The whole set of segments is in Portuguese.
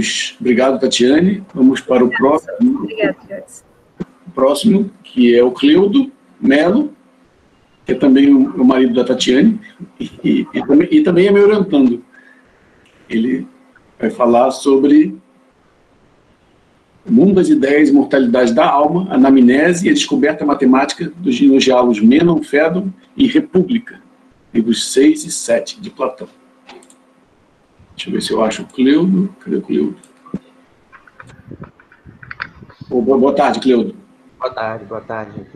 vamos. Obrigado, Tatiane. Vamos para o próximo. Obrigado, Joyce. Próximo, que é o Cleudo Melo, que é também o, marido da Tatiane, e, e, também, e também é me orientando. Ele vai falar sobre o mundo das ideias mortalidade da alma, a anamnese e a descoberta matemática dos diálogos Menon, Fédon e República, livros 6 e 7 de Platão. Deixa eu ver se eu acho o Cleudo. Cadê o Cleudo? Oh, boa tarde, Cleudo. Boa tarde, boa tarde.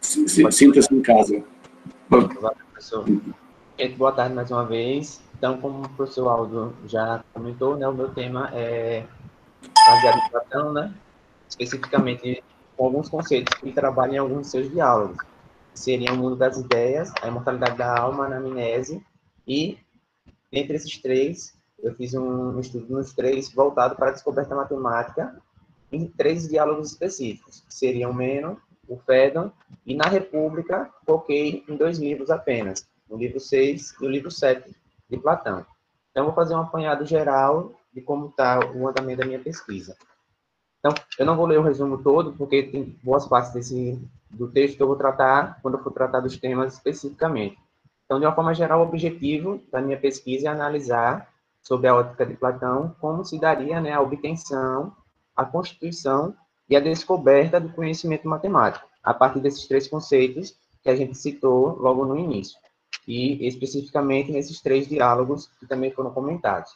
Sinta-se em casa. Olá, professor. Boa tarde mais uma vez. Então, como o professor Aldo já comentou, né, o meu tema é baseado em Platão, né? especificamente com alguns conceitos que trabalham em alguns de seus diálogos. Seriam o mundo das ideias, a imortalidade da alma, a anamnese e entre esses três, eu fiz um estudo nos três voltado para a descoberta matemática em três diálogos específicos, que seriam Meno, o Fédon, e na República foquei em dois livros apenas, o livro 6 e o livro 7 de Platão. Então, vou fazer um apanhado geral de como está o andamento da minha pesquisa. Então, eu não vou ler o resumo todo, porque tem boas partes desse, do texto que eu vou tratar quando eu for tratar dos temas especificamente. Então, de uma forma geral, o objetivo da minha pesquisa é analisar, sobre a ótica de Platão, como se daria né, a obtenção, a constituição e a descoberta do conhecimento matemático, a partir desses três conceitos que a gente citou logo no início, e especificamente nesses três diálogos que também foram comentados.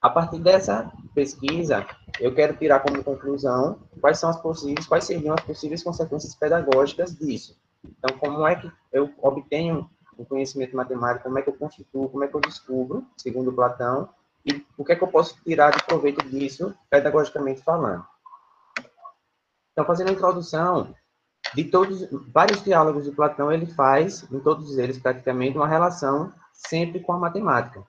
A partir dessa pesquisa, eu quero tirar como conclusão quais são as possíveis, quais seriam as possíveis consequências pedagógicas disso. Então, como é que eu obtenho o conhecimento matemático, como é que eu constituo, como é que eu descubro, segundo Platão, e o que é que eu posso tirar de proveito disso, pedagogicamente falando. Então, fazendo a introdução, de todos, vários diálogos de Platão, ele faz, em todos eles praticamente, uma relação sempre com a matemática.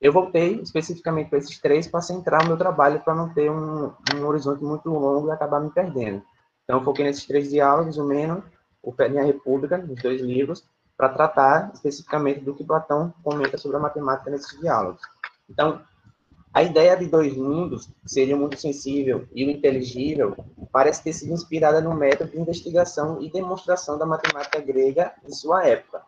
Eu voltei especificamente para esses três para centrar o meu trabalho, para não ter um, um, horizonte muito longo e acabar me perdendo. Então, eu foquei nesses três diálogos, o Meno, o Fé e a República, nos dois livros, para tratar especificamente do que Platão comenta sobre a matemática nesses diálogos. Então, a ideia de dois mundos, seria o mundo sensível e o inteligível, parece ter sido inspirada no método de investigação e demonstração da matemática grega de sua época.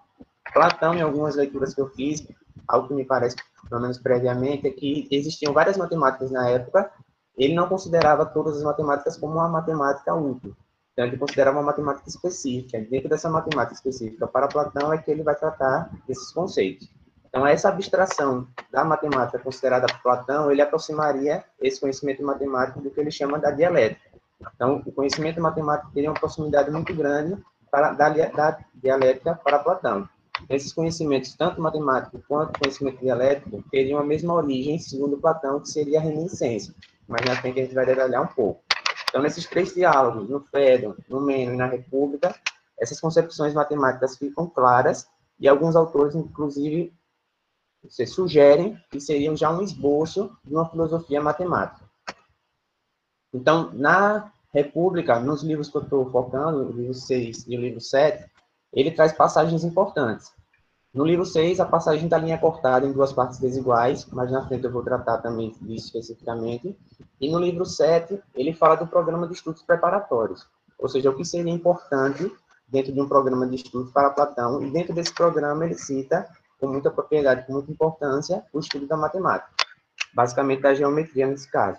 Platão, em algumas leituras que eu fiz, algo que me parece, pelo menos previamente, é que existiam várias matemáticas na época, ele não considerava todas as matemáticas como uma matemática útil. Então, ele considera uma matemática específica. Dentro dessa matemática específica para Platão é que ele vai tratar desses conceitos. Então, essa abstração da matemática considerada por Platão, ele aproximaria esse conhecimento matemático do que ele chama da dialética. Então, o conhecimento matemático teria uma proximidade muito grande para, da, da dialética para Platão. Esses conhecimentos, tanto matemático quanto conhecimento dialético, teriam a mesma origem, segundo Platão, que seria a reminiscência. Mas na frente a gente vai detalhar um pouco. Então, nesses três diálogos, no Fédon, no Meno e na República, essas concepções matemáticas ficam claras e alguns autores, inclusive, se sugerem que seriam já um esboço de uma filosofia matemática. Então, na República, nos livros que eu estou focando, o livro 6 e o livro 7, ele traz passagens importantes. No livro 6, a passagem da linha cortada em duas partes desiguais, mas na frente eu vou tratar também disso especificamente. E no livro 7, ele fala do programa de estudos preparatórios, ou seja, o que seria importante dentro de um programa de estudos para Platão, e dentro desse programa ele cita, com muita propriedade, com muita importância, o estudo da matemática, basicamente da geometria nesse caso.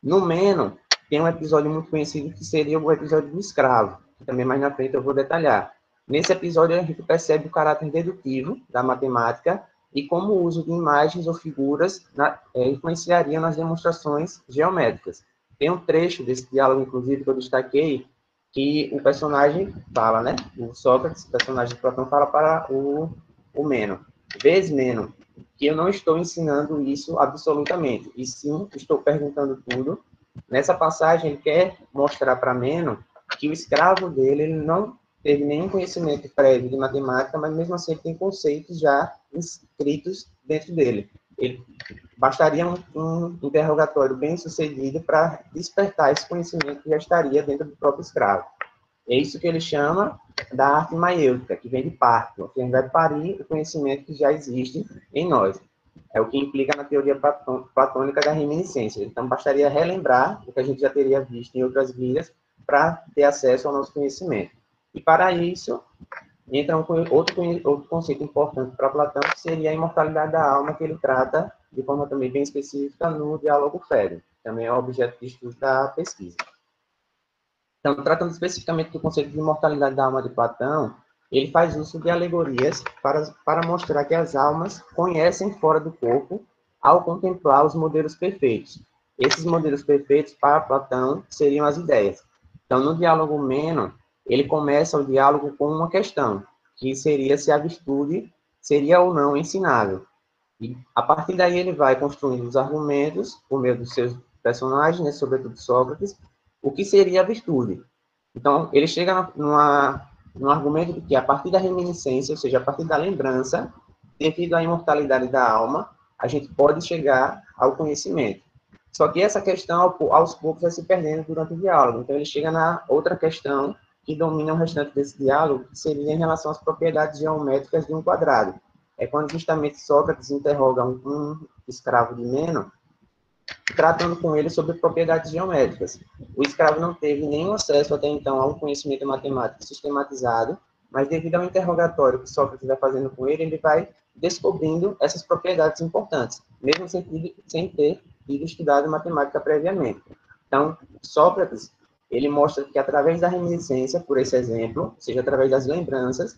No Meno, tem um episódio muito conhecido que seria o episódio do escravo, que também mais na frente eu vou detalhar. Nesse episódio, a gente percebe o caráter dedutivo da matemática e como o uso de imagens ou figuras na, é, influenciaria nas demonstrações geométricas. Tem um trecho desse diálogo, inclusive, que eu destaquei, que o personagem fala, né? O Sócrates, o personagem Platão, fala para o, o Meno. Vês, Meno, que eu não estou ensinando isso absolutamente, e sim estou perguntando tudo. Nessa passagem, ele quer mostrar para Meno que o escravo dele ele não teve nenhum conhecimento prévio de matemática, mas mesmo assim ele tem conceitos já inscritos dentro dele. Ele, bastaria um, um interrogatório bem sucedido para despertar esse conhecimento que já estaria dentro do próprio escravo. É isso que ele chama da arte maiêutica, que vem de parto, que vai parir o conhecimento que já existe em nós. É o que implica na teoria platônica da reminiscência. Então, bastaria relembrar o que a gente já teria visto em outras vidas para ter acesso ao nosso conhecimento. E para isso, entra um, outro, outro conceito importante para Platão, que seria a imortalidade da alma, que ele trata de forma também bem específica no diálogo Fédero. Também é objeto de estudo da pesquisa. Então, tratando especificamente do conceito de imortalidade da alma de Platão, ele faz uso de alegorias para, para mostrar que as almas conhecem fora do corpo ao contemplar os modelos perfeitos. Esses modelos perfeitos, para Platão, seriam as ideias. Então, no diálogo Meno, ele começa o diálogo com uma questão, que seria se a virtude seria ou não ensinável. E a partir daí ele vai construindo os argumentos, por meio dos seus personagens, né, sobretudo Sócrates, o que seria a virtude. Então, ele chega numa, num argumento de que a partir da reminiscência, ou seja, a partir da lembrança, devido à imortalidade da alma, a gente pode chegar ao conhecimento. Só que essa questão, aos poucos, vai se perdendo durante o diálogo. Então, ele chega na outra questão, que domina o restante desse diálogo, seria em relação às propriedades geométricas de um quadrado. É quando justamente Sócrates interroga um, um escravo de Meno, tratando com ele sobre propriedades geométricas. O escravo não teve nenhum acesso até então a um conhecimento matemático sistematizado, mas devido ao interrogatório que Sócrates vai fazendo com ele, ele vai descobrindo essas propriedades importantes, mesmo sem, sem ter ido estudado matemática previamente. Então, Sócrates ele mostra que através da reminiscência, por esse exemplo, ou seja, através das lembranças,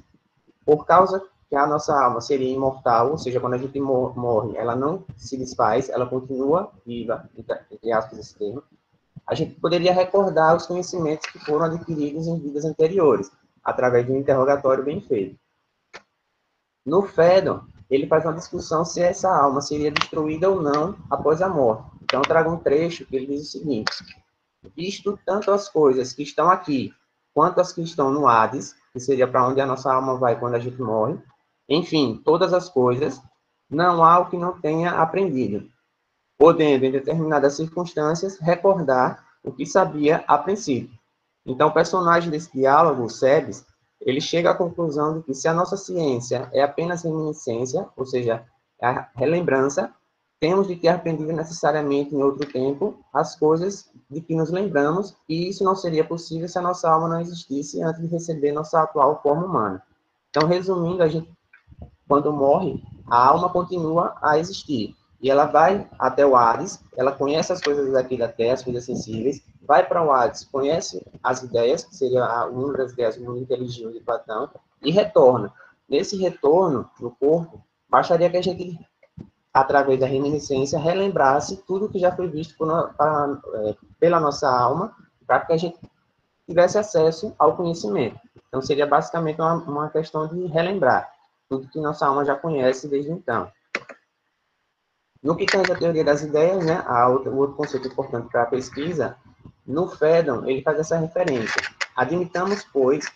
por causa que a nossa alma seria imortal, ou seja, quando a gente morre, ela não se desfaz, ela continua viva, entre aspas esse termo, a gente poderia recordar os conhecimentos que foram adquiridos em vidas anteriores, através de um interrogatório bem feito. No Fedon, ele faz uma discussão se essa alma seria destruída ou não após a morte. Então, eu trago um trecho que ele diz o seguinte: visto tanto as coisas que estão aqui, quanto as que estão no Hades, que seria para onde a nossa alma vai quando a gente morre, enfim, todas as coisas, não há o que não tenha aprendido, podendo, em determinadas circunstâncias, recordar o que sabia a princípio. Então, o personagem desse diálogo, o Sebes, ele chega à conclusão de que se a nossa ciência é apenas reminiscência, ou seja, é a relembrança, temos de ter aprendido necessariamente em outro tempo as coisas de que nos lembramos, e isso não seria possível se a nossa alma não existisse antes de receber nossa atual forma humana. Então, resumindo, a gente, quando morre, a alma continua a existir, e ela vai até o Hades, ela conhece as coisas daqui da Terra, as coisas sensíveis, vai para o Hades, conhece as ideias, que seria uma das ideias do mundo inteligível de Platão, e retorna. Nesse retorno no corpo, bastaria que a gente através da reminiscência, relembrasse tudo que já foi visto por, pra, é, pela nossa alma, para que a gente tivesse acesso ao conhecimento. Então, seria basicamente uma, uma questão de relembrar tudo que nossa alma já conhece desde então. No que tange a teoria das ideias, né, a outra, o outro conceito importante para a pesquisa, no Fedon, ele faz essa referência. Admitamos, pois,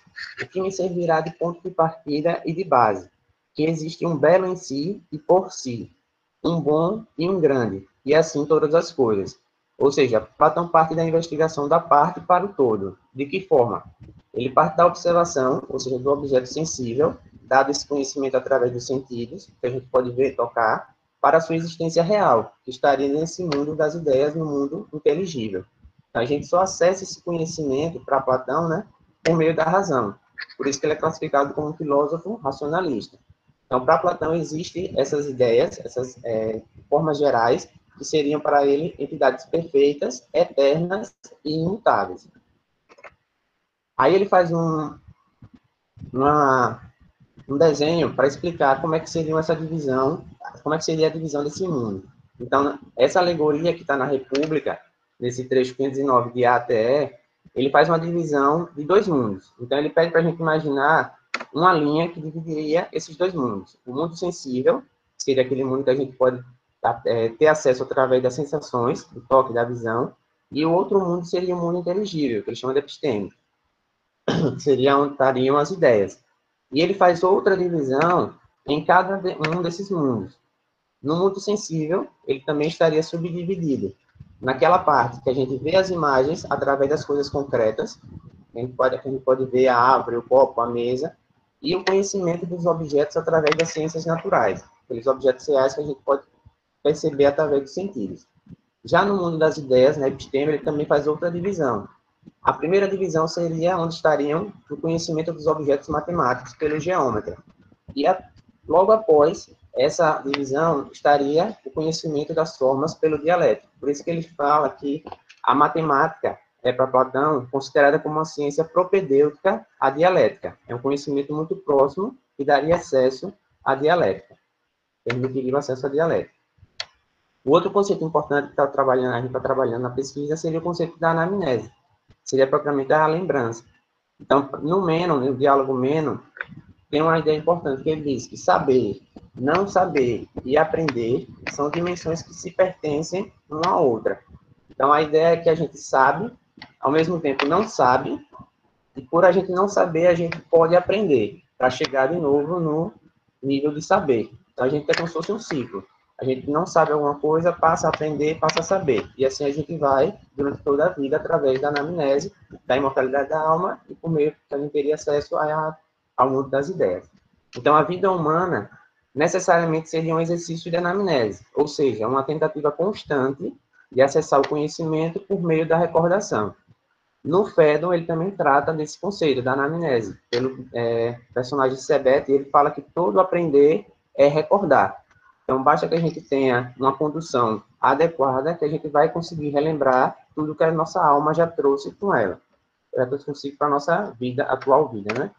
o que me servirá de ponto de partida e de base, que existe um belo em si e por si, um bom e um grande, e assim todas as coisas. Ou seja, Platão parte da investigação da parte para o todo. De que forma? Ele parte da observação, ou seja, do objeto sensível, dado esse conhecimento através dos sentidos, que a gente pode ver, tocar, para a sua existência real, que estaria nesse mundo das ideias, no mundo inteligível. A gente só acessa esse conhecimento para Platão, né, por meio da razão. Por isso que ele é classificado como um filósofo racionalista. Então, para Platão, existem essas ideias, essas é, formas gerais, que seriam para ele entidades perfeitas, eternas e imutáveis. Aí ele faz um, uma, um desenho para explicar como é que seria essa divisão, como é que seria a divisão desse mundo. Então, essa alegoria que está na República, nesse trecho 509 de E, ele faz uma divisão de dois mundos. Então, ele pede para a gente imaginar uma linha que dividiria esses dois mundos. O mundo sensível, seria aquele mundo que a gente pode é, ter acesso através das sensações, do toque, da visão, e o outro mundo seria o mundo inteligível, que ele chama de episteme, que seria onde estariam as ideias. E ele faz outra divisão em cada um desses mundos. No mundo sensível, ele também estaria subdividido. Naquela parte que a gente vê as imagens através das coisas concretas, a gente pode, a gente pode ver a árvore, o copo, a mesa, e o conhecimento dos objetos através das ciências naturais, aqueles objetos reais que a gente pode perceber através dos sentidos. Já no mundo das ideias, né, episteme, ele também faz outra divisão. A primeira divisão seria onde estariam o conhecimento dos objetos matemáticos pelo geômetra. E a, logo após essa divisão estaria o conhecimento das formas pelo dialético. Por isso que ele fala que a matemática é para Platão considerada como uma ciência propedêutica à dialética. É um conhecimento muito próximo e daria acesso à dialética. Permitiria o acesso à dialética. O outro conceito importante que tá trabalhando, a gente está trabalhando na pesquisa seria o conceito da anamnese. Seria propriamente a lembrança. Então, no Meno, no diálogo Meno, tem uma ideia importante que ele diz que saber, não saber e aprender são dimensões que se pertencem uma à outra. Então, a ideia é que a gente sabe, ao mesmo tempo não sabe, e por a gente não saber, a gente pode aprender, para chegar de novo no nível de saber. Então, a gente é como se fosse um ciclo. A gente não sabe alguma coisa, passa a aprender, passa a saber. E assim a gente vai durante toda a vida através da anamnese, da imortalidade da alma e por meio que a gente teria acesso a, ao mundo das ideias. Então a vida humana necessariamente seria um exercício de anamnese, ou seja, uma tentativa constante de acessar o conhecimento por meio da recordação. No Fedon, ele também trata desse conceito da anamnese. Pelo é, personagem Sebet, ele fala que todo aprender é recordar. Então, basta que a gente tenha uma condução adequada, que a gente vai conseguir relembrar tudo que a nossa alma já trouxe com ela. Já trouxe consigo para a nossa vida, atual vida, né?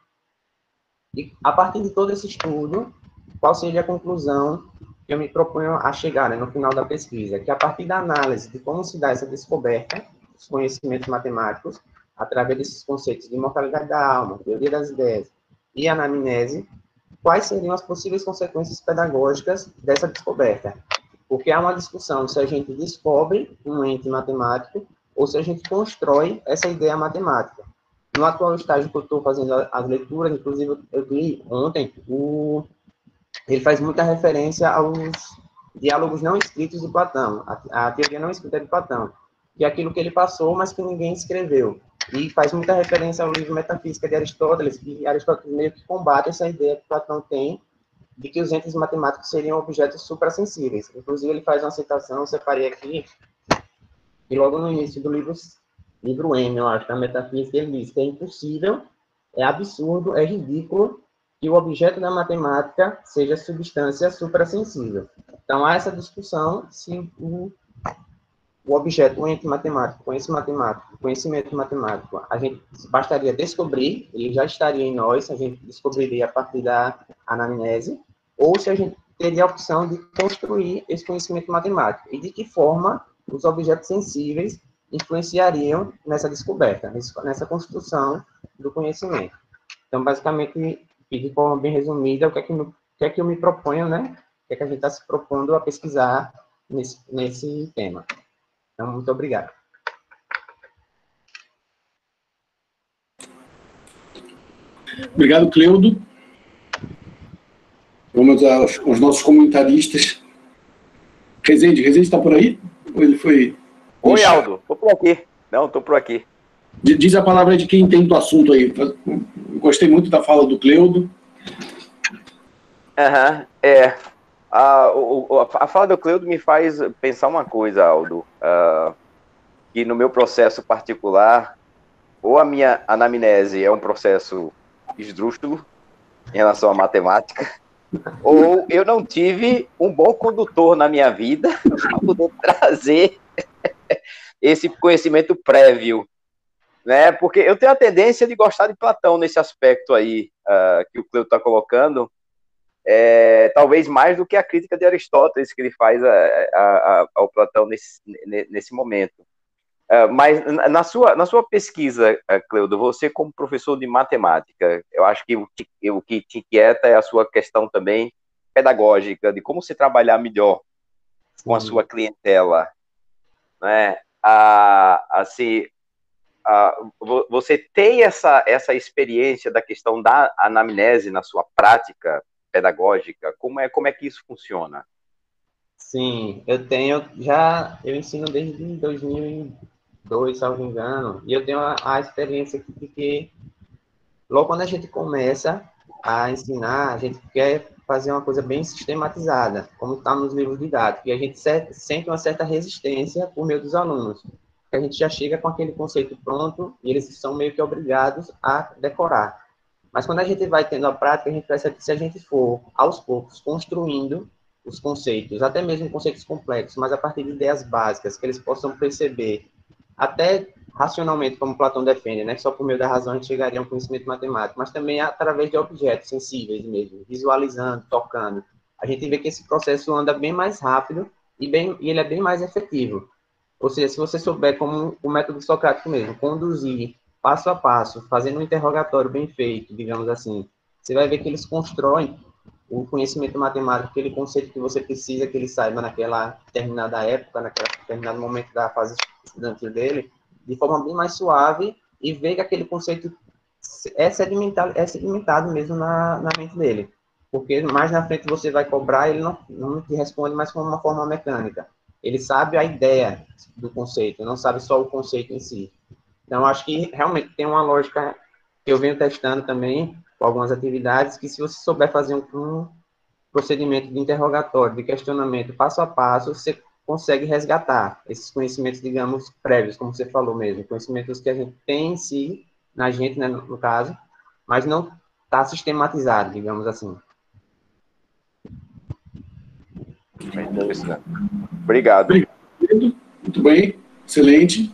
E a partir de todo esse estudo, qual seria a conclusão eu me proponho a chegar né, no final da pesquisa? Que a partir da análise de como se dá essa descoberta dos conhecimentos matemáticos, através desses conceitos de imortalidade da alma, teoria das ideias e anamnese, quais seriam as possíveis consequências pedagógicas dessa descoberta. Porque há uma discussão se a gente descobre um ente matemático ou se a gente constrói essa ideia matemática. No atual estágio que eu estou fazendo as leituras, inclusive eu li ontem, o, ele faz muita referência aos diálogos não escritos de Platão, a, a teoria não escrita de Platão, que é aquilo que ele passou, mas que ninguém escreveu. E faz muita referência ao livro Metafísica de Aristóteles, que Aristóteles meio que combate essa ideia que Platão tem de que os entes matemáticos seriam objetos suprassensíveis. Inclusive, ele faz uma citação, eu separei aqui, e logo no início do livro, livro M, eu acho, da Metafísica, ele diz que é impossível, é absurdo, é ridículo que o objeto da matemática seja substância suprassensível. Então, há essa discussão se o o objeto, o ente matemático, conhecimento matemático, conhecimento matemático, a gente bastaria descobrir, ele já estaria em nós, a gente descobriria a partir da anamnese, ou se a gente teria a opção de construir esse conhecimento matemático, e de que forma os objetos sensíveis influenciariam nessa descoberta, nessa construção do conhecimento. Então, basicamente, de forma bem resumida, o que é que, o que, é que eu me proponho, né? O que é que a gente está se propondo a pesquisar nesse, nesse tema. Então, muito obrigado. Obrigado, Cleudo. Vamos aos, aos nossos comentaristas. Rezende, Rezende está por aí? Ou ele foi... Oi, Aldo. Estou por aqui. Não, estou por aqui. Diz a palavra de quem entende do assunto aí. Gostei muito da fala do Cleudo. Uhum, é. A, a, a fala do Cleudo me faz pensar uma coisa, Aldo, uh, que no meu processo particular, ou a minha anamnese é um processo esdrúxulo em relação à matemática, ou eu não tive um bom condutor na minha vida para poder trazer esse conhecimento prévio, né? Porque eu tenho a tendência de gostar de Platão nesse aspecto aí uh, que o Cleudo está colocando, é, talvez mais do que a crítica de Aristóteles que ele faz a, a, a, ao Platão nesse, nesse momento. Uh, mas na sua, na sua pesquisa, uh, Cleudo, você como professor de matemática, eu acho que o, o que te inquieta é a sua questão também pedagógica, de como se trabalhar melhor com a sua clientela, né? Ah, assim, ah, você tem essa, essa experiência da questão da anamnese na sua prática pedagógica? Como é, como é que isso funciona? Sim, eu tenho já, eu ensino desde 2002, se não me engano, e eu tenho a, a experiência de que logo quando a gente começa, a ensinar, a gente quer fazer uma coisa bem sistematizada, como está nos livros didáticos, e a gente sente uma certa resistência por meio dos alunos. A gente já chega com aquele conceito pronto e eles são meio que obrigados a decorar. Mas quando a gente vai tendo a prática, a gente percebe que se a gente for, aos poucos, construindo os conceitos, até mesmo conceitos complexos, mas a partir de ideias básicas, que eles possam perceber, até racionalmente, como Platão defende, né, só por meio da razão a gente chegaria a um conhecimento matemático, mas também através de objetos sensíveis mesmo, visualizando, tocando. A gente vê que esse processo anda bem mais rápido e, bem, e ele é bem mais efetivo. Ou seja, se você souber como o método socrático mesmo, conduzir passo a passo, fazendo um interrogatório bem feito, digamos assim, você vai ver que eles constroem o conhecimento matemático, aquele conceito que você precisa que ele saiba naquela determinada época, naquele determinado momento da fase estudantil dele, de forma bem mais suave e ver que aquele conceito é sedimentado, é sedimentado mesmo na, na mente dele. Porque mais na frente você vai cobrar, ele não, não te responde mais como uma forma mecânica. Ele sabe a ideia do conceito, não sabe só o conceito em si. Então, acho que realmente tem uma lógica que eu venho testando também, com algumas atividades, que se você souber fazer um, um procedimento de interrogatório, de questionamento passo a passo, você consegue resgatar esses conhecimentos, digamos, prévios, como você falou mesmo, conhecimentos que a gente tem em si, na gente, né, no caso, mas não está sistematizado, digamos assim. Obrigado. Muito bem, excelente.